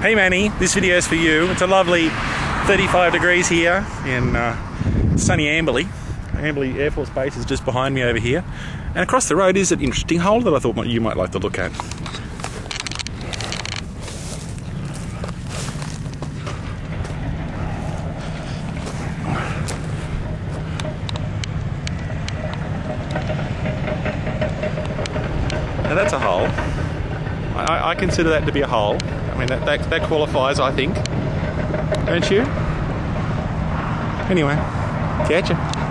Hey Mannie, this video is for you. It's a lovely 35 degrees here in uh, sunny Amberley. Amberley Air Force Base is just behind me over here. And across the road is an interesting hole that I thought you might like to look at. Now that's a hole. I, I consider that to be a hole. I mean, that, that, that qualifies, I think. Don't you? Anyway, catch ya.